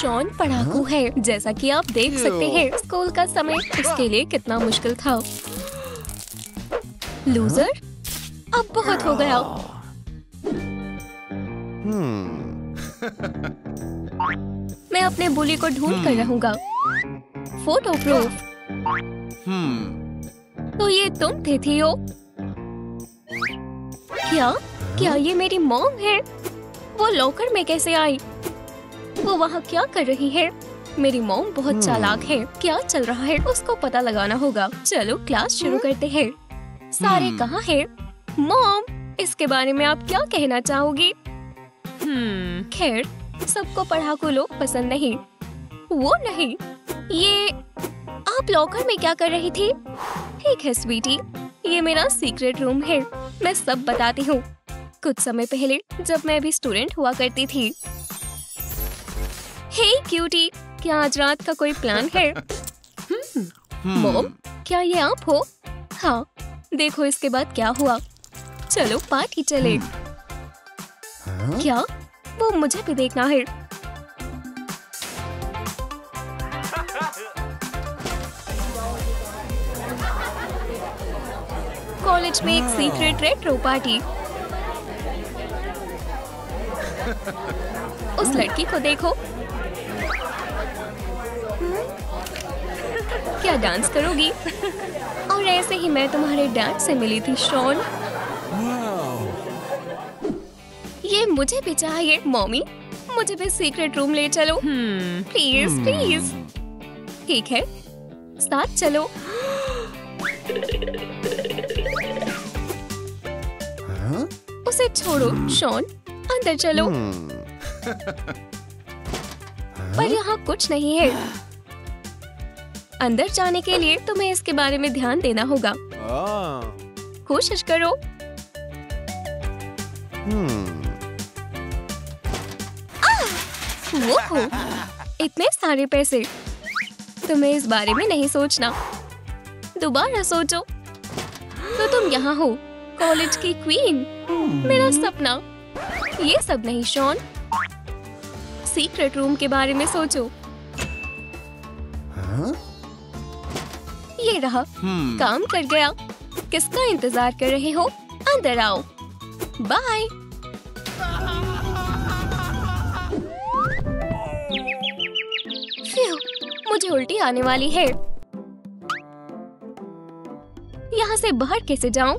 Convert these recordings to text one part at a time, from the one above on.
Shawn पढ़ाकू है? जैसा कि आप देख सकते हैं स्कूल का समय उसके लिए कितना मुश्किल था। लूजर अब बहुत हो गया। मैं अपने बुली को ढूंढ कर रहूँगा। फ़ोटो प्रूफ तो ये तुम थे थियो। क्या? क्या ये मेरी मॉम है? वो लॉकर में कैसे आई? वो वहाँ क्या कर रही है? मेरी मोम बहुत चालाक है। क्या चल रहा है? उसको पता लगाना होगा। चलो क्लास शुरू करते हैं। सारे कहाँ है? मॉम इसके बारे में आप क्या कहना चाहोगी? खैर सबको पढ़ाकू लोग पसंद नहीं। वो नहीं। ये आप लॉकर में क्या कर रही थी? ठीक है स्वीटी ये मेरा सीक्रेट रूम है। मैं सब बताती हूँ। कुछ समय पहले जब मैं भी स्टूडेंट हुआ करती थी क्यूटी क्या आज रात का कोई प्लान है? मॉम क्या ये आप हो? हाँ देखो इसके बाद क्या हुआ। चलो पार्टी चले। क्या? वो मुझे भी देखना है। कॉलेज में एक सीक्रेट रेट्रो पार्टी उस लड़की को देखो। क्या डांस करोगी? और ऐसे ही मैं तुम्हारे डैड से मिली थी शॉन। ये मुझे भी चाहिए मॉमी मुझे भी सीक्रेट रूम ले चलो। प्लीज़ प्लीज़ ठीक है। साथ चलो। उसे छोड़ो शॉन। अंदर चलो। पर यहाँ कुछ नहीं है। अंदर जाने के लिए तुम्हें इसके बारे में ध्यान देना होगा। कोशिश करो। वो हो इतने सारे पैसे। तुम्हें इस बारे में नहीं सोचना। दोबारा सोचो। तो तुम यहाँ हो कॉलेज की क्वीन। मेरा सपना। ये सब नहीं शॉन। सीक्रेट रूम के बारे में सोचो। ये रहा। काम कर गया। किसका इंतज़ार कर रहे हो? अंदर आओ। बाय मुझे उल्टी आने वाली है। यहाँ से बाहर कैसे जाऊँ?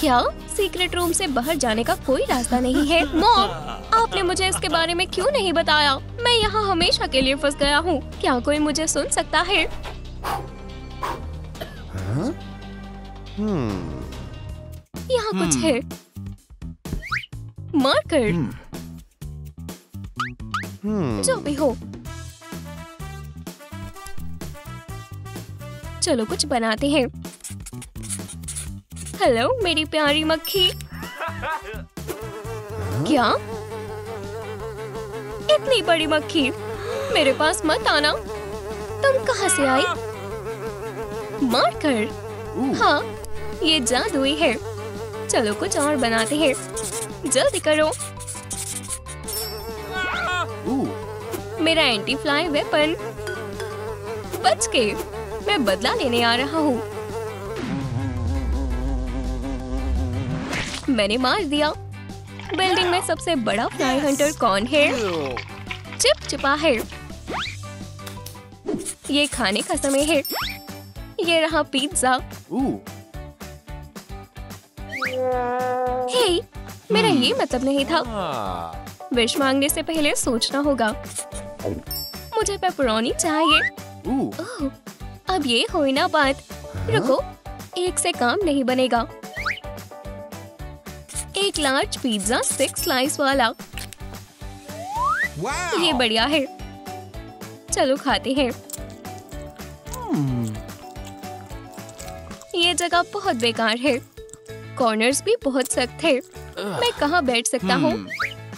क्या? सीक्रेट रूम से बाहर जाने का कोई रास्ता नहीं है। मॉम आपने मुझे इसके बारे में क्यों नहीं बताया? मैं यहाँ हमेशा के लिए फंस गया हूँ। क्या कोई मुझे सुन सकता है? यहाँ कुछ है। मार्कर जो भी हो। चलो कुछ बनाते हैं। हेलो मेरी प्यारी मक्खी। क्या? इतनी बड़ी मक्खी मेरे पास मत आना। तुम कहाँ से आई? मार कर हाँ ये जादुई है। चलो कुछ और बनाते हैं। जल्दी करो। मेरा एंटी फ्लाई वेपन बच के मैं बदला लेने आ रहा हूँ। मैंने मार दिया। बिल्डिंग में सबसे बड़ा फ्लाई हंटर कौन है? चिप चिपा है। ये खाने का समय है। ये रहा पिज्जा हे मेरा ये मतलब नहीं था। विश मांगने से पहले सोचना होगा। मुझे पेपरोनी चाहिए। ओह, अब ये हुई ना बात। रुको एक से काम नहीं बनेगा। एक लार्ज पिज्जा सिक्स स्लाइस वाला। Wow! ये बढ़िया है। चलो खाते हैं। hmm. ये जगह बहुत बेकार है। कॉर्नर्स भी बहुत सख्त है। मैं कहाँ बैठ सकता हूँ?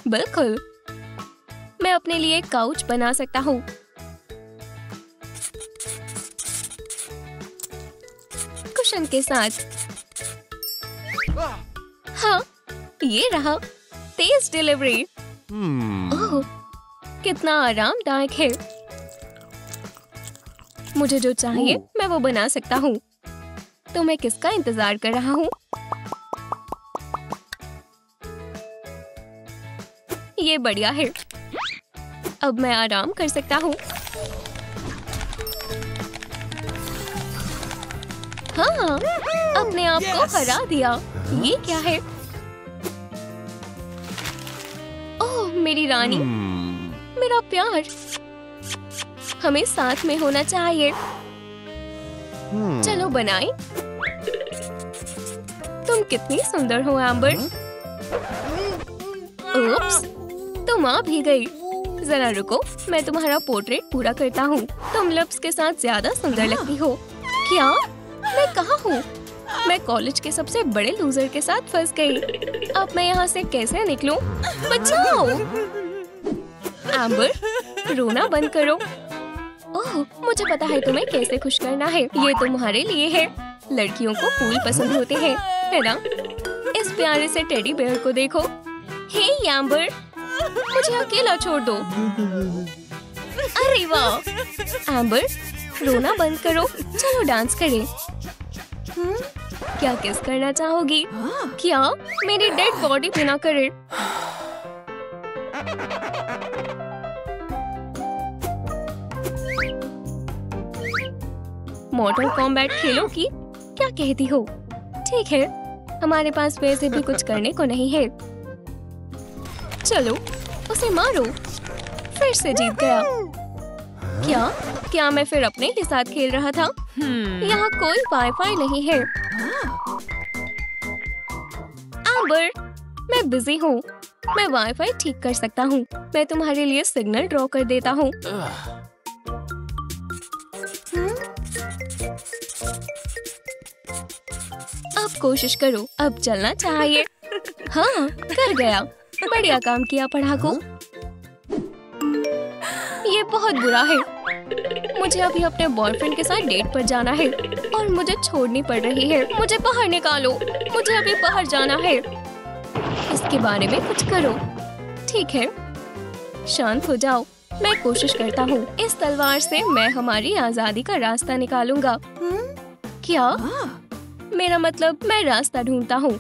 बिल्कुल। मैं अपने लिए काउच बना सकता हूँ। कुशन के साथ। हाँ ये रहा। तेज डिलीवरी। Hmm. ओह कितना आरामदायक है। मुझे जो चाहिए मैं वो बना सकता हूँ। तो मैं किसका इंतज़ार कर रहा हूँ? ये बढ़िया है। अब मैं आराम कर सकता हूँ। हाँ अपने आप को हरा दिया। ये क्या है? मेरी रानी। Hmm. मेरा प्यार हमें साथ में होना चाहिए। Hmm. चलो बनाए तुम कितनी सुंदर हो एम्बर। उप्स। तुम आ भी गई। जरा रुको मैं तुम्हारा पोर्ट्रेट पूरा करता हूँ। तुम लिप्स के साथ ज़्यादा सुंदर लगती हो। क्या? मैं कहाँ हूँ? मैं कॉलेज के सबसे बड़े लूजर के साथ फंस गई। अब मैं यहाँ से कैसे निकलूं? बचाओ। एम्बर रोना बंद करो। ओह, मुझे पता है तुम्हें कैसे खुश करना है। ये तुम्हारे लिए है। लड़कियों को फूल पसंद होते हैं, है ना? इस प्यारे से टेडी बेयर को देखो। हे एम्बर मुझे अकेला छोड़ दो। अरे वाह। एम्बर रोना बंद करो। चलो डांस करें। हम्म, क्या किस करना चाहोगी? हाँ? क्या? मेरी डेड बॉडी पे ना करे। मोटर कॉम्बैट खेलोगी क्या कहती हो? ठीक है हमारे पास वैसे भी कुछ करने को नहीं है। चलो उसे मारो। फिर से जीत गया। क्या? क्या मैं फिर अपने के साथ खेल रहा था? यहाँ कोई वाईफाई नहीं है। एम्बर मैं बिज़ी हूँ। मैं वाईफाई ठीक कर सकता हूँ। मैं तुम्हारे लिए सिग्नल ड्रॉ कर देता हूँ। अब कोशिश करो अब चलना चाहिए। हाँ कर गया। बढ़िया काम किया पढ़ाकू ये बहुत बुरा है। मुझे अभी अपने बॉयफ्रेंड के साथ डेट पर जाना है और मुझे छोड़नी पड़ रही है। मुझे बाहर निकालो। मुझे अभी बाहर जाना है। इसके बारे में कुछ करो। ठीक है। शांत हो जाओ। मैं कोशिश करता हूँ। इस तलवार से मैं हमारी आज़ादी का रास्ता निकालूँगा। क्या? मेरा मतलब मैं रास्ता ढूंढता हूँ।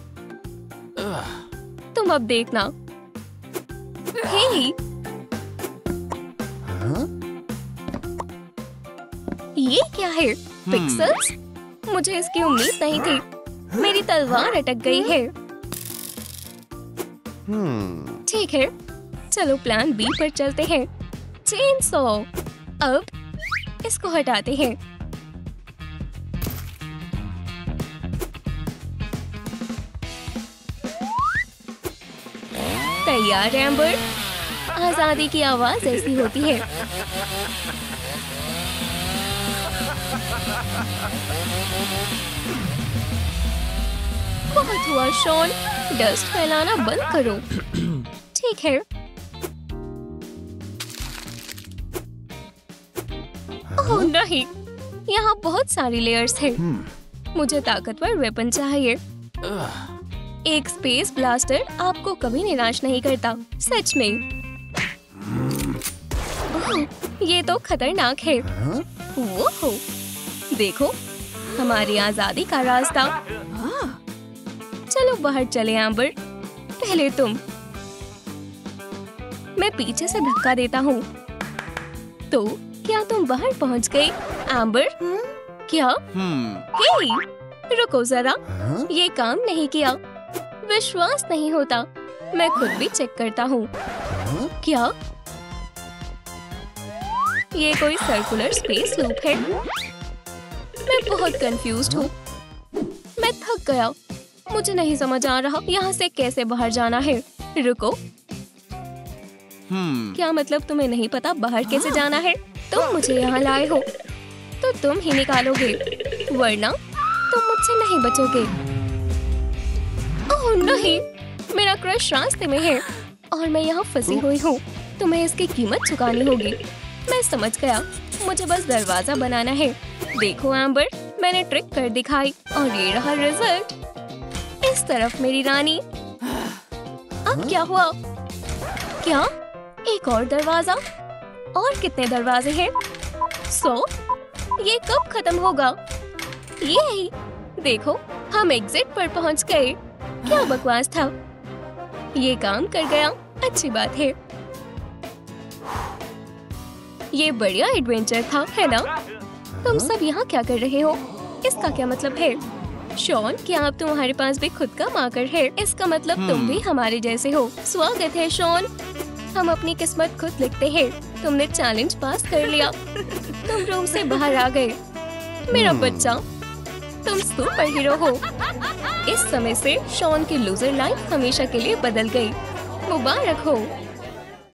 तुम अब देखना। हे। ये क्या है? पिक्सल्स मुझे इसकी उम्मीद नहीं थी। मेरी तलवार अटक गई है। Hmm. ठीक है। चलो प्लान बी पर चलते हैं। चेन सो अब इसको हटाते हैं। तैयार एम्बर आज़ादी की आवाज़ ऐसी होती है। बहुत हुआ शॉन डस्ट फैलाना बंद करो। ठीक है। ओह नहीं। यहाँ बहुत सारी लेयर्स हैं। मुझे ताकतवर वेपन चाहिए। एक स्पेस ब्लास्टर आपको कभी निराश नहीं करता सच में। ओह, ये तो खतरनाक है? वो देखो हमारी आज़ादी का रास्ता। चलो बाहर चले एम्बर पहले तुम। मैं पीछे से धक्का देता हूँ। तो क्या तुम बाहर पहुँच गए एम्बर क्या? Hmm. हे रुको जरा। ये काम नहीं किया। विश्वास नहीं होता। मैं खुद भी चेक करता हूँ? क्या? ये कोई सर्कुलर स्पेस लूप है? मैं बहुत कंफ्यूज हूँ। मैं थक गया। मुझे नहीं समझ आ रहा यहाँ से कैसे बाहर जाना है। रुको। Hmm. क्या मतलब तुम्हें नहीं पता बाहर कैसे जाना है? तुम मुझे यहाँ लाए हो। तो तुम ही निकालोगे। वरना तुम मुझसे नहीं बचोगे। ओह नहीं। मेरा क्रश रास्ते में है। और मैं यहाँ फंसी हुई हूँ। तुम्हें इसकी कीमत चुकानी होगी। मैं समझ गया। मुझे बस दरवाज़ा बनाना है। देखो एम्बर मैंने ट्रिक कर दिखाई और ये रहा रिज़ल्ट इस तरफ़ मेरी रानी। अब क्या हुआ? क्या? एक और दरवाज़ा? और कितने दरवाजे हैं? सो, ये कब खत्म होगा? ये देखो, हम एग्जिट पर पहुँच गए। क्या बकवास था? ये काम कर गया। अच्छी बात है। ये बढ़िया एडवेंचर था है ना? तुम सब यहाँ क्या कर रहे हो? इसका क्या मतलब है? शॉन क्या आप तुम्हारे पास भी खुद का मार्कर है? इसका मतलब तुम भी हमारे जैसे हो। स्वागत है शॉन। हम अपनी किस्मत खुद लिखते हैं। तुमने चैलेंज पास कर लिया। तुम रूम से बाहर आ गए। मेरा हम्म। बच्चा तुम सुपर हीरो हो। इस समय से शॉन की लूजर लाइफ हमेशा के लिए बदल गई। मुबारक हो।